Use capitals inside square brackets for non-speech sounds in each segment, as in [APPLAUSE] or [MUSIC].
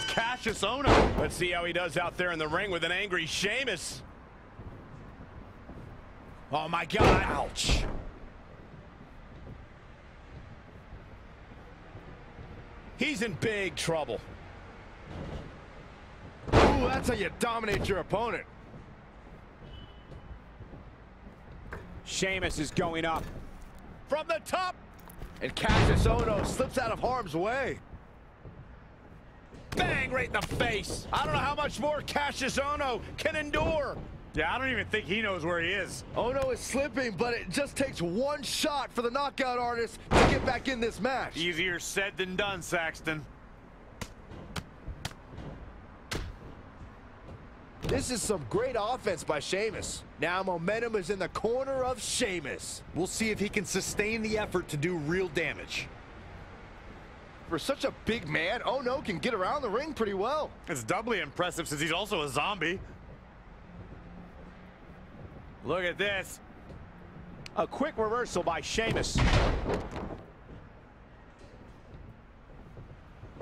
Kassius Ohno. Let's see how he does out there in the ring with an angry Sheamus. Oh my God. Ouch. He's in big trouble. Ooh, that's how you dominate your opponent. Sheamus is going up. From the top. And Kassius Ohno slips out of harm's way. Bang right in the face. I don't know how much more Kassius Ohno can endure. Yeah, I don't even think he knows where he is. Ohno is slipping, but it just takes one shot for the knockout artist to get back in this match. Easier said than done, Saxton. This is some great offense by Sheamus. Now momentum is in the corner of Sheamus. We'll see if he can sustain the effort to do real damage. For such a big man, Oh No can get around the ring pretty well. It's doubly impressive since he's also a zombie. Look at this. A quick reversal by Sheamus.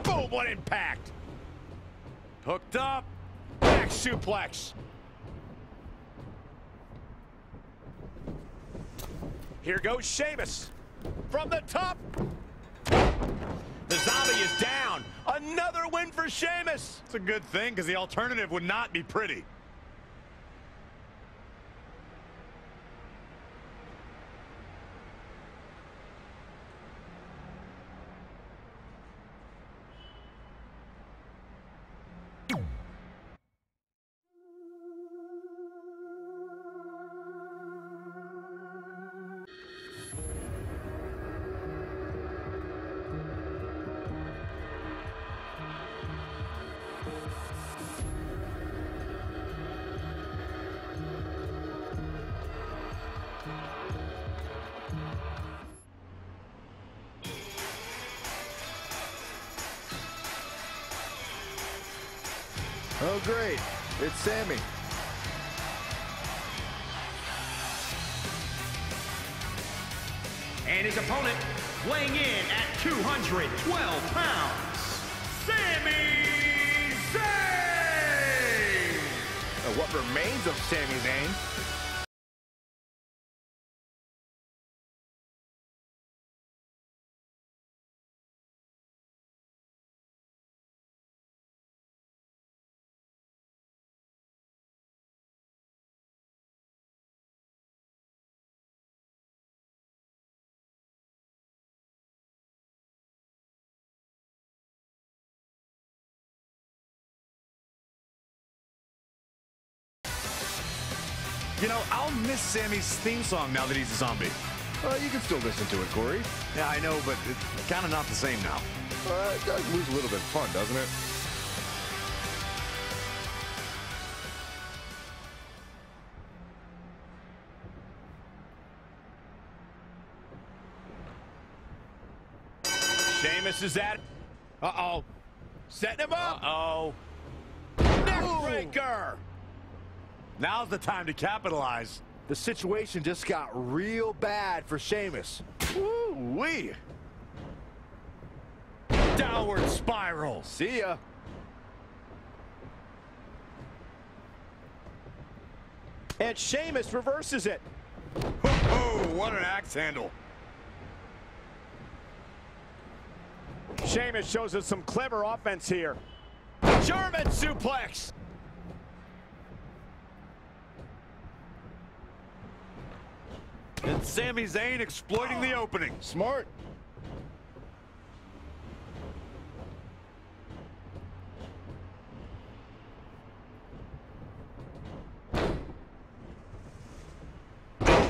Boom, what impact. Hooked up. Back suplex. Here goes Sheamus. From the top. Zombie is down. Another win for Sheamus. It's a good thing because the alternative would not be pretty. Oh, great. It's Sami. And his opponent, weighing in at 212 pounds, Sami Zayn! Uh, what remains of Sami Zayn You know, I'll miss Sami's theme song now that he's a zombie. Uh, you can still listen to it, Corey. Yeah, I know, but it's kind of not the same now. Uh, it does lose a little bit of fun, doesn't it? Sheamus is at. Uh-oh. Setting him up. Uh-oh. Neckbreaker. Now's the time to capitalize. The situation just got real bad for Sheamus. Woo-wee. Downward spiral. See ya. And Sheamus reverses it. Oh, what an axe handle. Sheamus shows us some clever offense here. German suplex. And Sami Zayn exploiting the opening. Smart.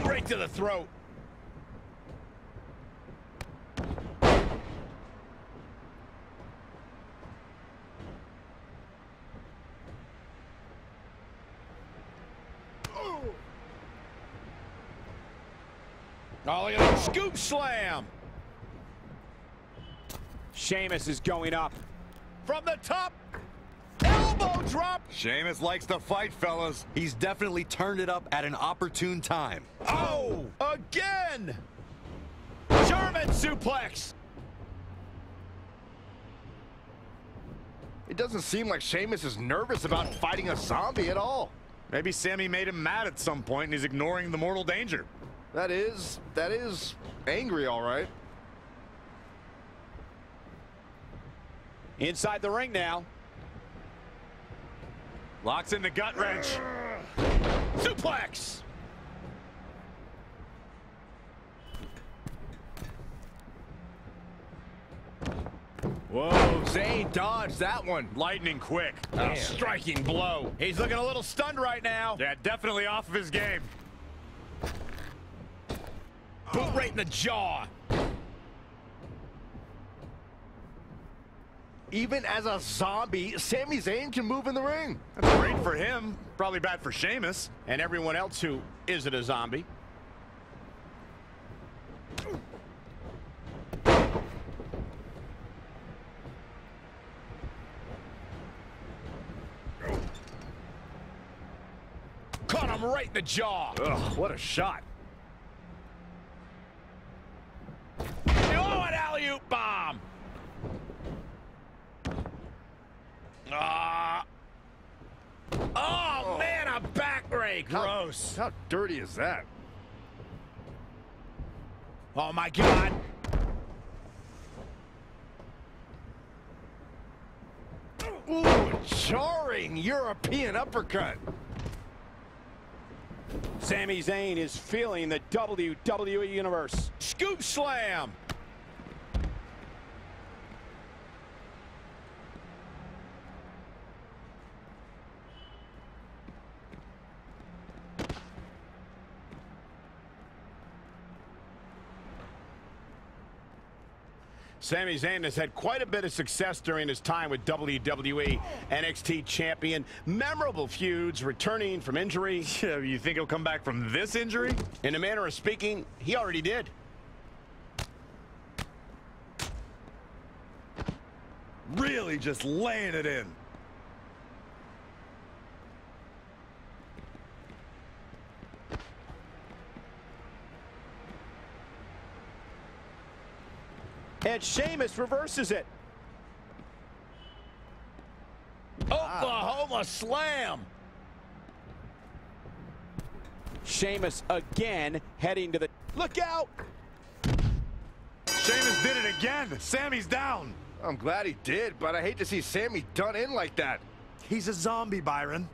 Right to the throat. Oh, look at that scoop slam. Sheamus is going up. From the top. Elbow drop. Sheamus likes to fight, fellas. He's definitely turned it up at an opportune time. Oh, again. German suplex. It doesn't seem like Sheamus is nervous about fighting a zombie at all. Maybe Sami made him mad at some point and he's ignoring the mortal danger. That is, that is angry, all right. Inside the ring now. Locks in the gut wrench. Suplex. Whoa, Zayn dodged that one. Lightning quick. A striking blow. He's looking a little stunned right now. Yeah, definitely off of his game. Boot right in the jaw. Even as a zombie, Sami Zayn can move in the ring. That's great for him. Probably bad for Sheamus. And everyone else who isn't a zombie. Caught him right in the jaw. Ugh, what a shot. Oh, an alley-oop bomb. Ah. Oh, man, a Gross. How dirty is that? Oh, my God. Ooh, a jarring European uppercut. Sami Zayn is feeling the WWE Universe. Scoop slam. Sami Zayn has had quite a bit of success during his time with WWE NXT champion. Memorable feuds, returning from injury. [LAUGHS] Yeah, you think he'll come back from this injury? In a manner of speaking, he already did. Really just laying it in. And Sheamus reverses it. Oklahoma slam. Sheamus again heading to the... Look out! Sheamus did it again. Sami's down. I'm glad he did, but I hate to see Sammy done in like that. He's a zombie, Byron.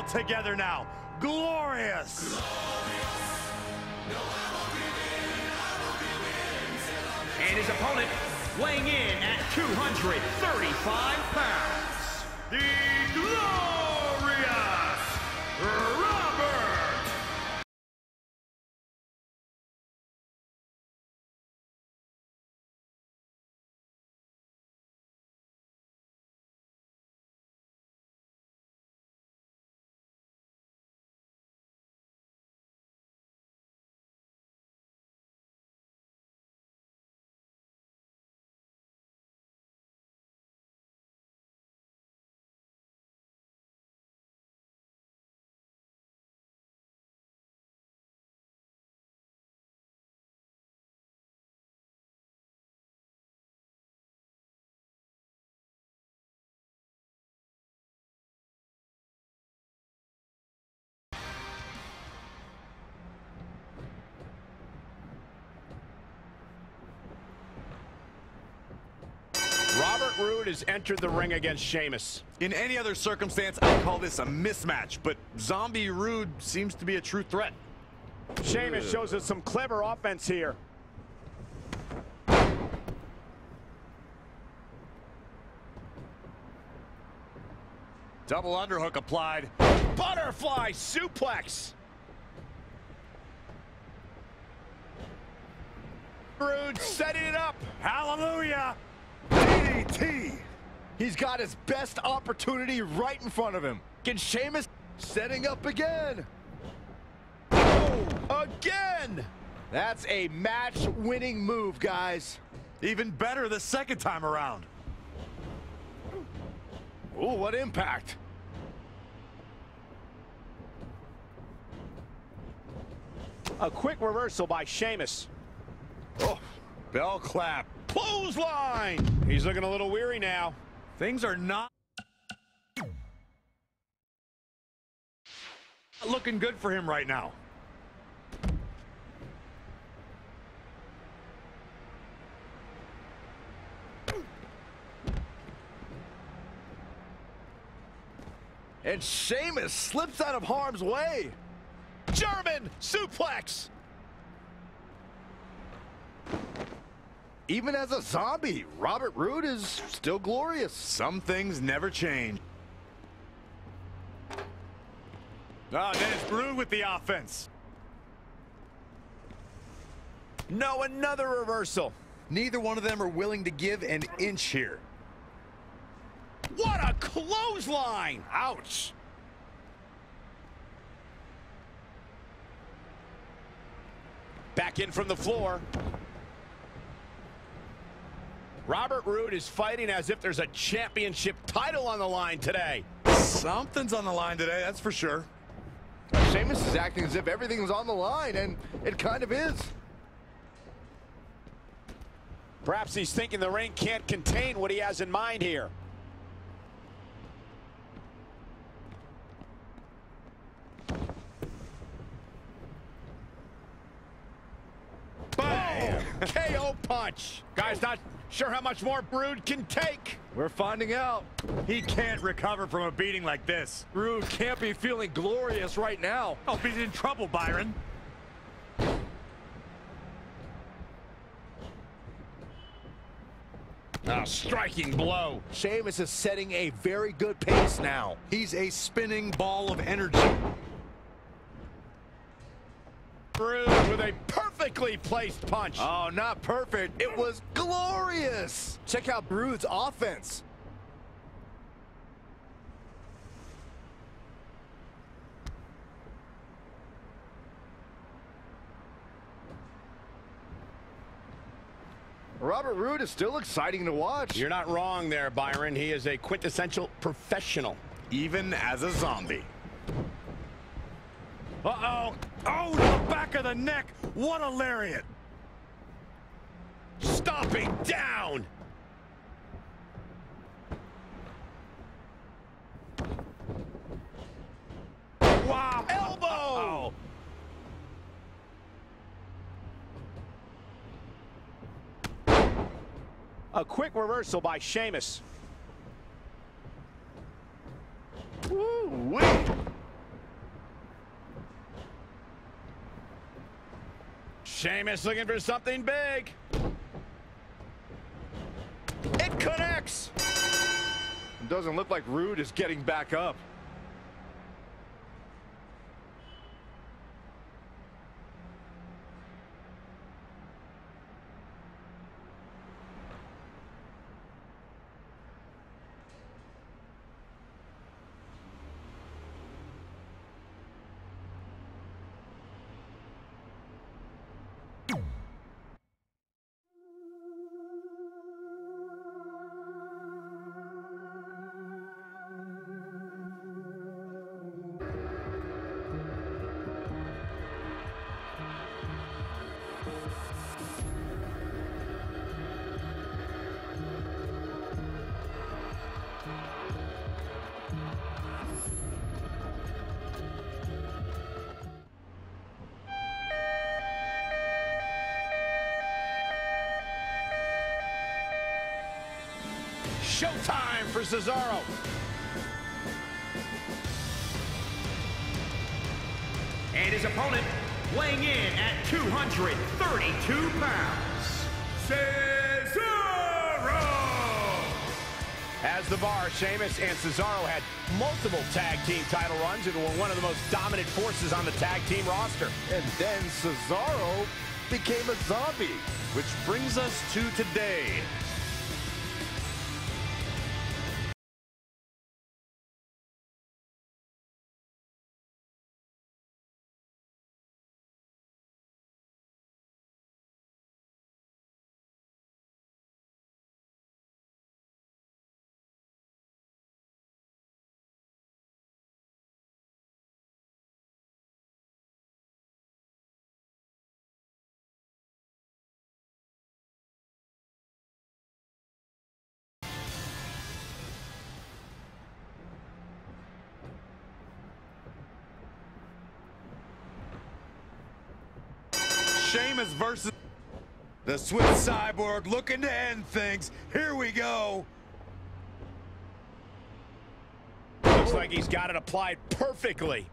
All together now. Glorious. And his opponent, weighing in at 235 pounds, the Glorious Robert Roode has entered the ring against Sheamus. In any other circumstance, I'd call this a mismatch, but Zombie Roode seems to be a true threat. Sheamus shows us some clever offense here. Double underhook applied. Butterfly suplex. Roode setting it up. Hallelujah! DDT. He's got his best opportunity right in front of him. Can Sheamus setting up again? Oh, again! That's a match-winning move, guys. Even better the second time around. Oh, what impact. A quick reversal by Sheamus. Oh, bell clap. Clothesline. He's looking a little weary now. Things are not looking good for him right now. And Sheamus slips out of harm's way. German suplex. Even as a zombie, Robert Roode is still glorious. Some things never change. Ah, Dennis Roode with the offense. No, another reversal. Neither one of them are willing to give an inch here. What a clothesline. Ouch. Back in from the floor. Robert Roode is fighting as if there's a championship title on the line today. Something's on the line today, that's for sure. Sheamus is acting as if everything's on the line, and it kind of is. Perhaps he's thinking the ring can't contain what he has in mind here. Boom! KO punch. Guy's not sure how much more Roode can take. We're finding out. He can't recover from a beating like this. Roode can't be feeling glorious right now. Oh, he's in trouble, Byron. A striking blow. Sheamus is setting a very good pace now. He's a spinning ball of energy. Roode with a perfectly placed punch. Oh, not perfect. It was glorious. Check out Roode's offense. Robert Roode is still exciting to watch. You're not wrong there, Byron. He is a quintessential professional. Even as a zombie. Uh-oh. Oh, to the back of the neck. What a lariat. Stomping down. Wow. Elbow. A quick reversal by Sheamus. Woo-wee. Sheamus looking for something big. It connects. Doesn't look like Roode is getting back up. Showtime for Cesaro. And his opponent, weighing in at 232 pounds, Cesaro! As the bar, Sheamus and Cesaro had multiple tag team title runs and were one of the most dominant forces on the tag team roster. And then Cesaro became a zombie. Which brings us to today. Sheamus versus... The Swiss Cyborg looking to end things. Here we go. Looks like he's got it applied perfectly.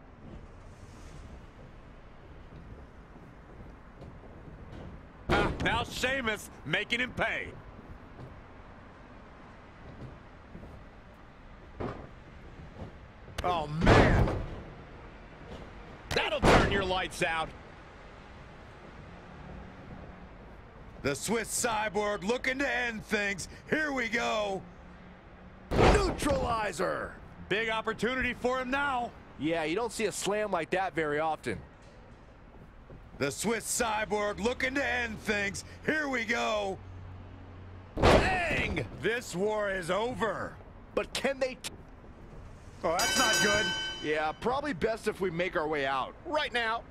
Ah, now Sheamus making him pay. Oh, man. That'll turn your lights out. The Swiss Cyborg looking to end things. Here we go. Neutralizer. Big opportunity for him now. Yeah, you don't see a slam like that very often. The Swiss Cyborg looking to end things. Here we go. Bang! This war is over. But can they... Oh, that's not good. Yeah, probably best if we make our way out. Right now.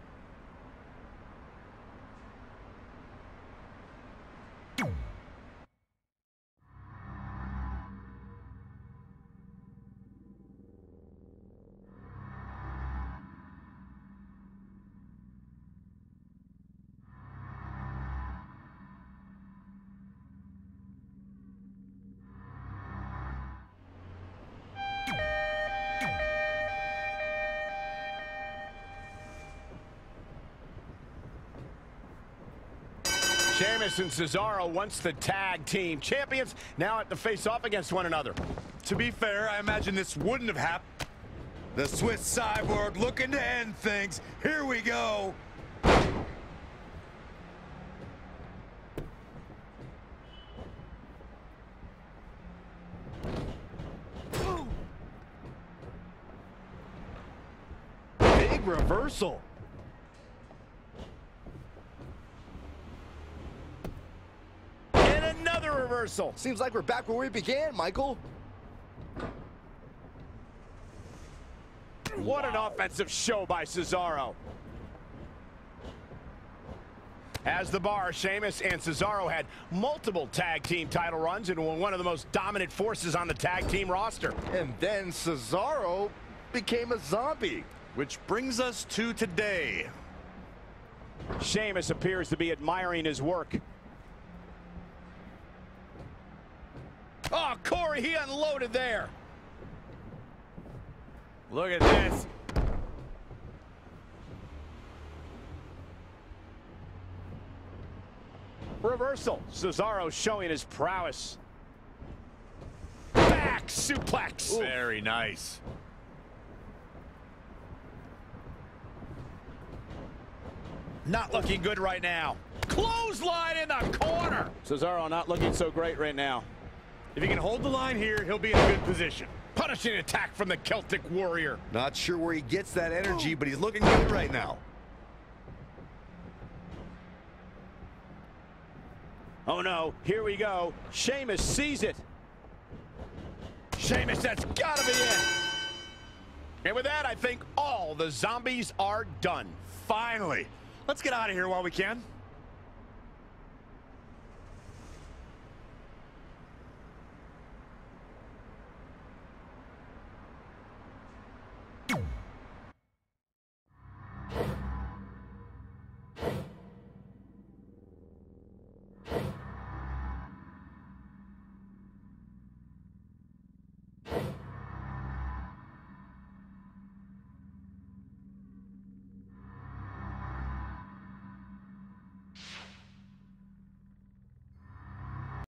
Sheamus and Cesaro, once the tag team champions, now at the face-off against one another. To be fair, I imagine this wouldn't have happened. The Swiss Cyborg looking to end things. Here we go. Big reversal. And another reversal. Seems like we're back where we began, Michael. What an offensive show by Cesaro. As the bar, Sheamus and Cesaro had multiple tag team title runs and were one of the most dominant forces on the tag team roster. And then Cesaro became a zombie. Which brings us to today. Sheamus appears to be admiring his work. Oh, Corey, he unloaded there. Look at this. Reversal. Cesaro showing his prowess. Back suplex. Very nice. Not looking good right now. Clothesline in the corner. Cesaro not looking so great right now. If he can hold the line here, he'll be in a good position. Punishing attack from the Celtic Warrior. Not sure where he gets that energy, but he's looking good right now. Oh no, here we go. Sheamus sees it. Sheamus, that's gotta be it. And with that, I think all the zombies are done. Finally. Let's get out of here while we can.